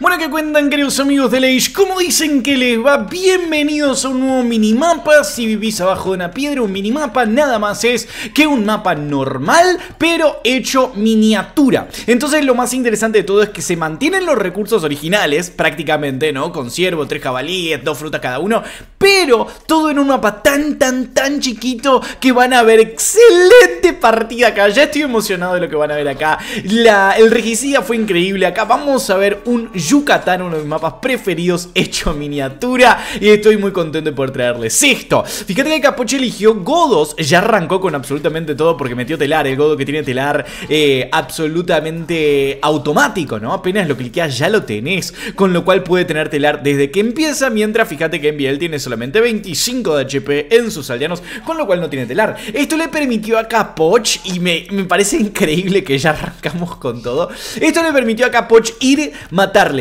Bueno, que cuentan queridos amigos de Age? ¿Cómo dicen que les va? Bienvenidos a un nuevo minimapa Si vivís abajo de una piedra, un minimapa nada más es que un mapa normal Pero hecho miniatura Entonces lo más interesante de todo es que se mantienen los recursos originales Prácticamente, ¿no? Con ciervo, tres jabalíes, dos frutas cada uno Pero todo en un mapa tan, tan, tan chiquito Que van a ver excelente partida acá Ya estoy emocionado de lo que van a ver acá El regicida fue increíble Acá vamos a ver un Yucatán, uno de mis mapas preferidos hecho miniatura y estoy muy contento de poder traerles esto. Fíjate que Capoche eligió Godos, ya arrancó con absolutamente todo porque metió telar, el Godo que tiene telar eh, absolutamente automático, ¿no? Apenas lo cliqueas ya lo tenés, con lo cual puede tener telar desde que empieza, mientras fíjate que Enviel tiene solamente 25 de HP en sus aldeanos, con lo cual no tiene telar. Esto le permitió a Capoch, y me, me parece increíble que ya arrancamos con todo, esto le permitió a Capoch ir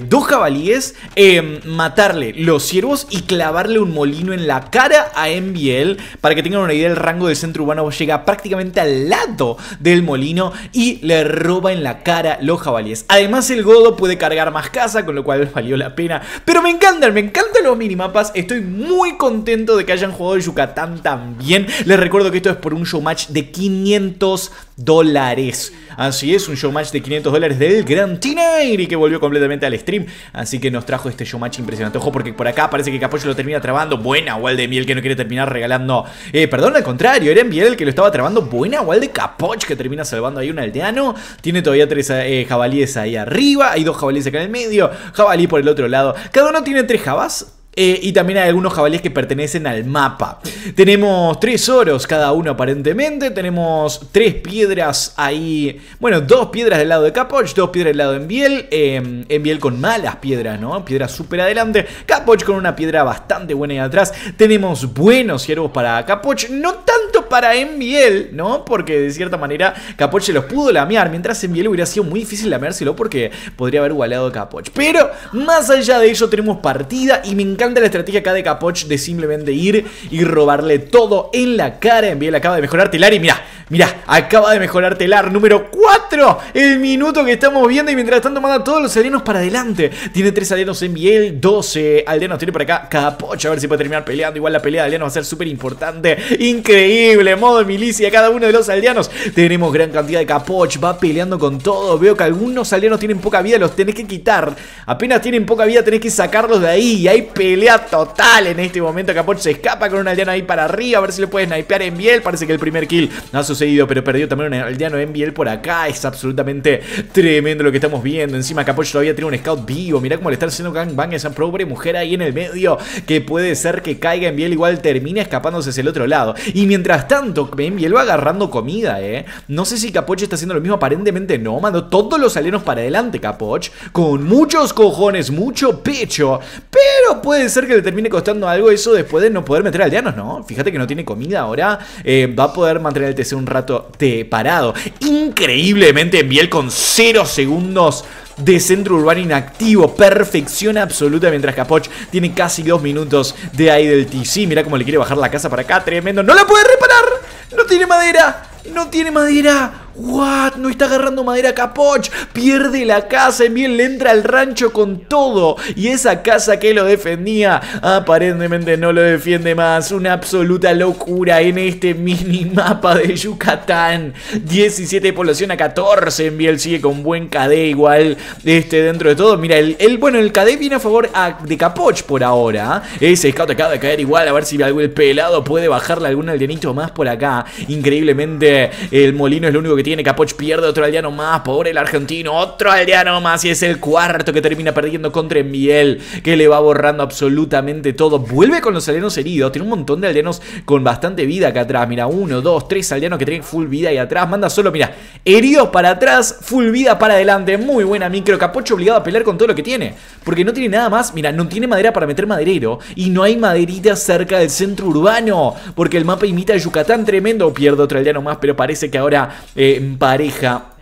dos jabalíes, em, matarle los ciervos y clavarle un molino en la cara a Enviel. Para que tengan una idea, el rango del centro urbano llega prácticamente al lado del molino y le roba en la cara los jabalíes. Además, el godo puede cargar más casa, con lo cual valió la pena. Pero me encantan, me encantan los minimapas. Estoy muy contento de que hayan jugado Yucatán también. Les recuerdo que esto es por un show match de 500 dólares. Así es, un showmatch de 500 dólares del Gran y que volvió completamente al stream. Así que nos trajo este showmatch impresionante. Ojo, porque por acá parece que Capollo lo termina trabando. Buena Miel que no quiere terminar regalando. Eh, perdón, al contrario, era Miel el que lo estaba trabando. Buena de Capoch que termina salvando ahí un aldeano. Tiene todavía tres eh, jabalíes ahí arriba. Hay dos jabalíes acá en el medio. Jabalí por el otro lado. Cada uno tiene tres jabas. Eh, y también hay algunos jabalíes que pertenecen al mapa. Tenemos tres oros cada uno aparentemente. Tenemos tres piedras ahí. Bueno, dos piedras del lado de Capoch, dos piedras del lado de Enviel. Eh, Enviel con malas piedras, ¿no? Piedras súper adelante. Capoch con una piedra bastante buena ahí atrás. Tenemos buenos ciervos para Capoch. No tanto para Enviel, ¿no? Porque de cierta manera Capoch se los pudo lamear. Mientras Enviel hubiera sido muy difícil lameárselo porque podría haber igualado a Capoch. Pero más allá de ello tenemos partida y me encanta la estrategia acá de Capoch de simplemente ir y robarle todo en la cara. Enviel acaba de mejorar telar y mira, mira, acaba de mejorar telar número 4. El minuto que estamos viendo y mientras tanto manda todos los aldeanos para adelante. Tiene 3 aldeanos en Biel, 12 aldeanos tiene por acá Capoch. A ver si puede terminar peleando. Igual la pelea de aldeanos va a ser súper importante. Increíble, modo milicia cada uno de los aldeanos. Tenemos gran cantidad de Capoch, va peleando con todo. Veo que algunos aldeanos tienen poca vida, los tenés que quitar. Apenas tienen poca vida, tenés que sacarlos de ahí. Y hay pelea total en este momento. Capoch se escapa con un aldeano ahí para arriba. A ver si le puede snipear en Biel. Parece que el primer kill no ha sucedido, pero perdió también un aldeano en Biel por acá. Es absolutamente tremendo lo que estamos viendo. Encima Capoch todavía tiene un scout vivo. Mirá cómo le están haciendo gangbang a esa pobre mujer ahí en el medio. Que puede ser que caiga en Biel. Igual termina escapándose hacia el otro lado. Y mientras tanto, en Biel va agarrando comida, ¿eh? No sé si Capoch está haciendo lo mismo. Aparentemente no. Mandó todos los aldeanos para adelante, Capoch. Con muchos cojones, mucho pecho. Pero puede ser que le termine costando algo eso después de no poder meter aldeanos, ¿no? Fíjate que no tiene comida ahora. Eh, va a poder mantener el TC un rato te parado. Increíblemente, Biel con 0 segundos de centro urbano inactivo. Perfección absoluta mientras Capoch tiene casi 2 minutos de ahí del TC. Mira cómo le quiere bajar la casa para acá. Tremendo. ¡No la puede reparar! ¡No tiene madera! ¡No tiene madera! What? No está agarrando madera Capoch. Pierde la casa. bien le entra al rancho con todo. Y esa casa que lo defendía, aparentemente no lo defiende más. Una absoluta locura en este minimapa de Yucatán. 17 de población a 14. Enviel sigue con buen KD igual. Este dentro de todo. Mira, el, bueno, el KD viene a favor de Capoch por ahora. Ese scout acaba de caer igual. A ver si el pelado puede bajarle algún aldeanito más por acá. Increíblemente, el molino es lo único que tiene. Capoch pierde otro aldeano más. Pobre el argentino. Otro aldeano más. Y es el cuarto que termina perdiendo contra Enviel. Que le va borrando absolutamente todo. Vuelve con los aldeanos heridos. Tiene un montón de aldeanos con bastante vida acá atrás. Mira, uno, dos, tres aldeanos que tienen full vida ahí atrás. Manda solo, mira, heridos para atrás. Full vida para adelante. Muy buena micro. Capocho obligado a pelear con todo lo que tiene. Porque no tiene nada más. Mira, no tiene madera para meter maderero. Y no hay maderita cerca del centro urbano. Porque el mapa imita a Yucatán tremendo. Pierdo otro aldeano más. Pero parece que ahora... Eh, en pareja.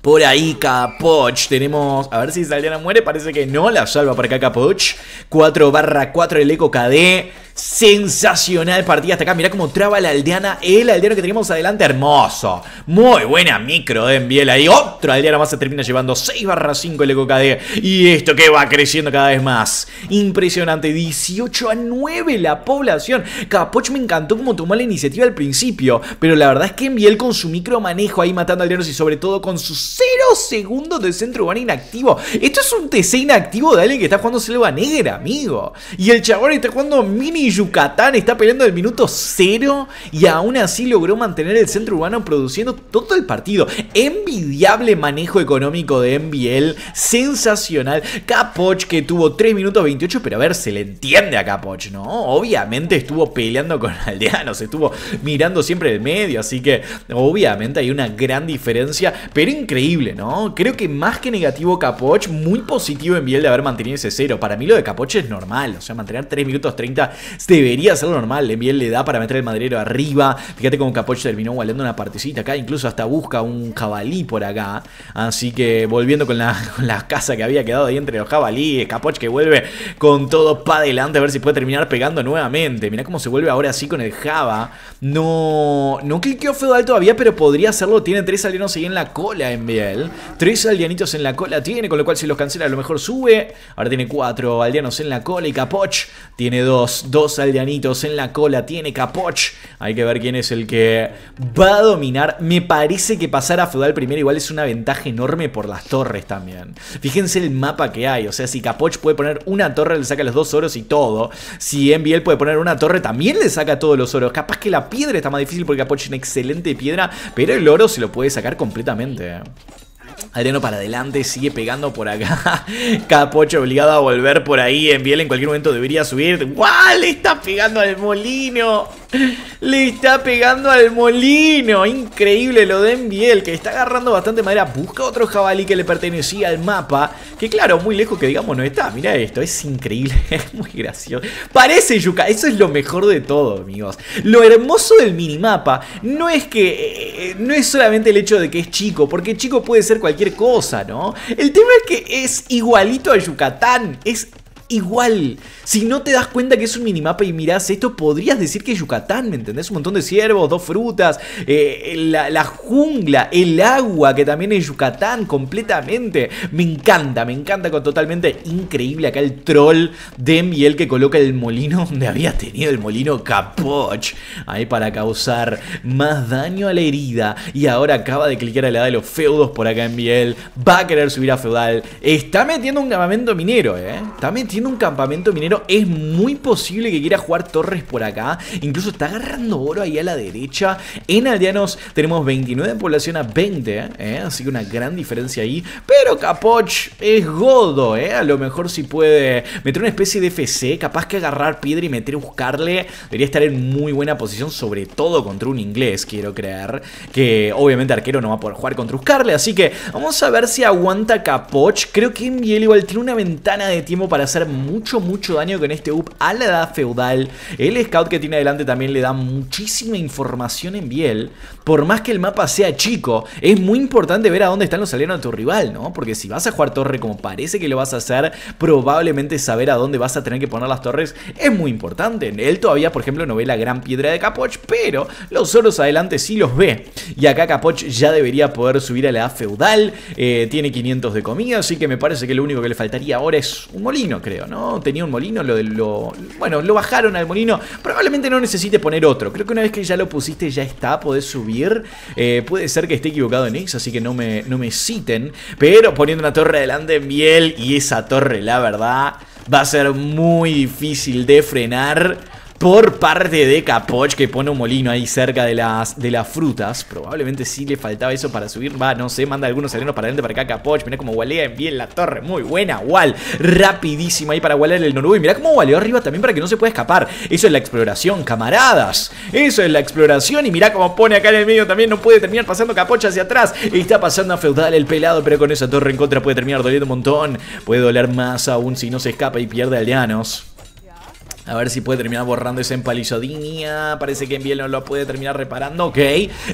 Por ahí Capoch, tenemos, a ver si Saliana muere, parece que no, la salva por acá Capoch. 4 barra 4 el Eco KD. Sensacional partida hasta acá. Mirá cómo traba la aldeana. El aldeano que tenemos adelante, hermoso. Muy buena micro de Enviel ahí. Otro aldeano más se termina llevando 6 barra 5 el EcoKD. Y esto que va creciendo cada vez más. Impresionante. 18 a 9 la población. Capoch me encantó como tomó la iniciativa al principio. Pero la verdad es que Enviel con su micro manejo ahí matando aldeanos y sobre todo con sus 0 segundos de centro urbano inactivo. Esto es un TC inactivo de alguien que está jugando Selva Negra, amigo. Y el chabón está jugando mini Yucatán, está peleando el minuto cero y aún así logró mantener el centro urbano produciendo todo el partido. Envidiable manejo económico de MBL, sensacional. Capoch que tuvo 3 minutos 28, pero a ver, se le entiende a Capoch, ¿no? Obviamente estuvo peleando con aldeanos, estuvo mirando siempre el medio, así que obviamente hay una gran diferencia, pero increíble, ¿no? Creo que más que negativo Capoch, muy positivo en de haber mantenido ese cero. Para mí lo de Capoch es normal, o sea, mantener 3 minutos 30 debería ser normal. Enviel le da para meter el madrero arriba. Fíjate cómo Capoch terminó guardando una partecita acá, incluso hasta busca un jabalí por acá. Así que volviendo con la, casa que había quedado ahí entre los jabalíes, Capoch que vuelve con todo para adelante a ver si puede terminar pegando nuevamente. Mirá cómo se vuelve ahora así con el Java. No, no cliqueó feudal todavía, pero podría hacerlo. Tiene tres aldeanos ahí en la cola Enviel. Tres aldeanitos en la cola tiene, con lo cual si los cancela a lo mejor sube. Ahora tiene cuatro aldeanos en la cola y Capoch tiene dos. Dos aldeanitos en la cola tiene Capoch. Hay que ver quién es el que va a dominar. Me parece que pasar a feudal primero igual es una ventaja enorme por las torres también. Fíjense el mapa que hay. O sea, si Capoch puede poner una torre, le saca los dos oros y todo. Si Enviel puede poner una torre, también le saca todos los oros. Capaz que la piedra está más difícil porque Capoch es una excelente piedra, pero el oro se lo puede sacar completamente. Adriano para adelante, sigue pegando por acá. Capocho obligado a volver por ahí. En Biel en cualquier momento debería subir. ¡Guau! Le está pegando al molino. Le está pegando al molino. Increíble lo de Enviel, que está agarrando bastante madera. Busca otro jabalí que le pertenecía al mapa. Que claro, muy lejos que digamos no está. Mira esto, es increíble. Es muy gracioso. Parece Yuka. Eso es lo mejor de todo, amigos. Lo hermoso del minimapa no es que... Eh, no es solamente el hecho de que es chico. Porque chico puede ser cualquier cosa, ¿no? El tema es que es igualito a Yucatán. Es igual. Si no te das cuenta que es un minimapa y mirás esto, podrías decir que es Yucatán, ¿me entendés? Un montón de ciervos, dos frutas, eh, la, jungla, el agua, que también es Yucatán completamente. Me encanta, me encanta con totalmente increíble acá el troll de Miel que coloca el molino donde había tenido el molino Capoch. Ahí para causar más daño a la herida. Y ahora acaba de clicar a la de los feudos por acá en Miel. Va a querer subir a feudal. Está metiendo un campamento minero, ¿eh? Está metiendo un campamento minero es muy posible que quiera jugar torres por acá. Incluso está agarrando oro ahí a la derecha. En aldeanos tenemos 29 en población a 20, ¿eh? así que una gran diferencia ahí. Pero Capoch es godo, ¿eh? a lo mejor si puede meter una especie de FC, capaz que agarrar piedra y meter a buscarle. Debería estar en muy buena posición, sobre todo contra un inglés, quiero creer. Que obviamente arquero no va a poder jugar contra buscarle, así que vamos a ver si aguanta Capoch. Creo que Miel igual tiene una ventana de tiempo para hacer mucho, mucho daño con este UP a la edad feudal. El scout que tiene adelante también le da muchísima información en Biel. Por más que el mapa sea chico, es muy importante ver a dónde están los alienos de tu rival, ¿no? Porque si vas a jugar torre como parece que lo vas a hacer, probablemente saber a dónde vas a tener que poner las torres es muy importante. Él todavía, por ejemplo, no ve la gran piedra de Capoch, pero los oros adelante sí los ve. Y acá Capoch ya debería poder subir a la edad feudal. Eh, tiene 500 de comida, así que me parece que lo único que le faltaría ahora es un molino, creo, ¿no? Tenía un molino lo, bueno, lo bajaron al molino. Probablemente no necesite poner otro. Creo que una vez que ya lo pusiste ya está, podés subir. Eh, puede ser que esté equivocado en eso, así que no me, no me citen. Pero poniendo una torre adelante en miel y esa torre, la verdad, va a ser muy difícil de frenar por parte de Capoch que pone un molino ahí cerca de las, de las frutas. Probablemente sí le faltaba eso para subir. Va, no sé, manda algunos arenos para adelante para acá Capoch. Mira cómo walea en bien la torre. Muy buena, Wal. Rapidísima ahí para walear el Noruego. Y mira cómo waleó arriba también para que no se pueda escapar. Eso es la exploración, camaradas. Eso es la exploración. Y mira cómo pone acá en el medio también. No puede terminar pasando Capoch hacia atrás. Está pasando a feudal el pelado, pero con esa torre en contra puede terminar doliendo un montón. Puede doler más aún si no se escapa y pierde aldeanos. A ver si puede terminar borrando esa empalizodinia. Parece que Enviel no lo puede terminar reparando. Ok.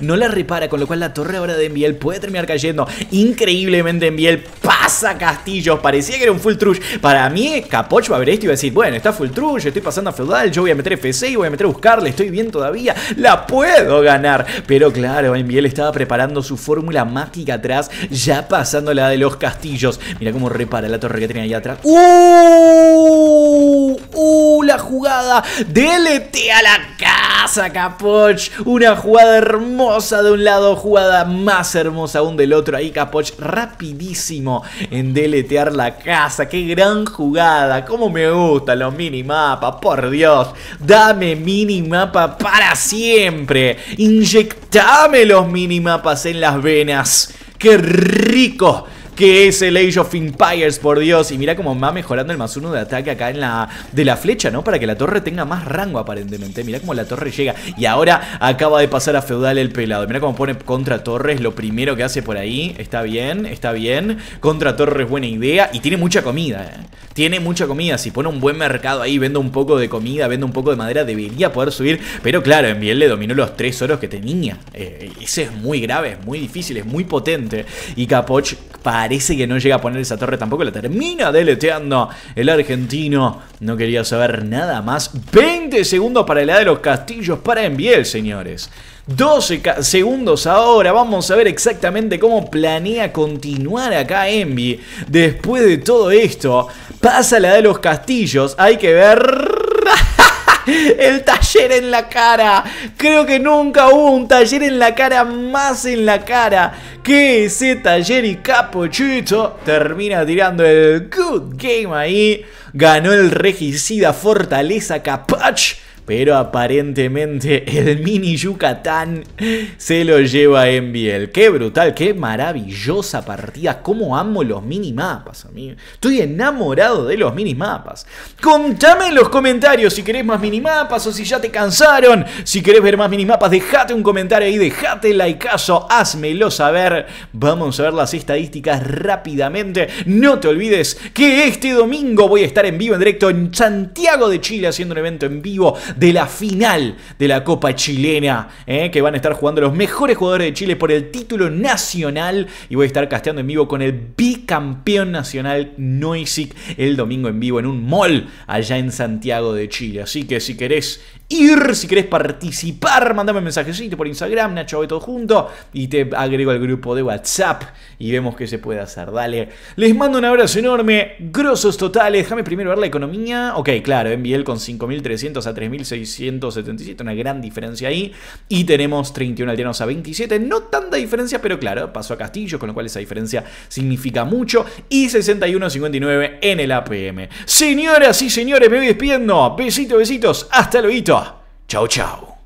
No la repara, con lo cual la torre ahora de Enviel puede terminar cayendo. Increíblemente Enviel Castillos. Parecía que era un full trush. Para mí, Capoch va a ver esto y va a decir, bueno, está full trush, estoy pasando a feudal, yo voy a meter FC y voy a meter a buscarle, estoy bien todavía, la puedo ganar. Pero claro, Enviel estaba preparando su fórmula mágica atrás, ya pasando la de los castillos. Mira cómo repara la torre que tenía ahí atrás. ¡Uh! ¡Uh! La jugada. Delete a la casa, Capoch. Una jugada hermosa de un lado, jugada más hermosa aún del otro. Ahí Capoch rapidísimo en deletear la casa. Qué gran jugada. Cómo me gustan los minimapas, por Dios. Dame minimapa para siempre. Inyectame los minimapas en las venas. ¡Qué rico! Que es el Age of Empires, por Dios. Y mira cómo va mejorando el más uno de ataque acá en la de la flecha, ¿no? Para que la torre tenga más rango aparentemente. Mira cómo la torre llega. Y ahora acaba de pasar a feudal el pelado. Mira cómo pone contra torres. Lo primero que hace por ahí. Está bien, está bien. Contra torres, buena idea. Y tiene mucha comida, ¿eh? Tiene mucha comida. Si pone un buen mercado ahí, vende un poco de comida, vende un poco de madera, debería poder subir. Pero claro, en bien le dominó los tres oros que tenía. Eh, ese es muy grave, es muy difícil, es muy potente. Y Capoch parece que no llega a poner esa torre tampoco. La termina deleteando el argentino. No quería saber nada más. 20 segundos para la de los castillos para Enviel, señores. 12 segundos ahora. Vamos a ver exactamente cómo planea continuar acá Envy. Después de todo esto, pasa la de los castillos. Hay que ver... El taller en la cara. Creo que nunca hubo un taller en la cara más en la cara que ese taller y Capochito termina tirando el good game ahí. Ganó el regicida Fortaleza Capach pero aparentemente el mini Yucatán se lo lleva en Biel. Qué brutal, qué maravillosa partida. Cómo amo los minimapas, amigo. Estoy enamorado de los minimapas. Contame en los comentarios si querés más minimapas o si ya te cansaron. Si querés ver más minimapas, dejate un comentario ahí, dejate likeazo, házmelo saber. Vamos a ver las estadísticas rápidamente. No te olvides que este domingo voy a estar en vivo, en directo en Santiago de Chile, haciendo un evento en vivo de la final de la Copa Chilena, ¿eh? que van a estar jugando los mejores jugadores de Chile por el título nacional y voy a estar casteando en vivo con el bicampeón nacional Noisic el domingo en vivo en un mall allá en Santiago de Chile. Así que si querés ir, si querés participar, mandame un mensajecito por Instagram, Nacho todo junto, y te agrego al grupo de WhatsApp y vemos qué se puede hacer. Dale, les mando un abrazo enorme, grosos totales. Déjame primero ver la economía. Ok, claro, envié con 5.300 a 3.677, una gran diferencia ahí. Y tenemos 31 aldeanos a 27, no tanta diferencia, pero claro, pasó a Castillo, con lo cual esa diferencia significa mucho. Y 61.59 en el APM. Señoras y señores, me voy despidiendo. Besitos, besitos, hasta luego. Chao, chao.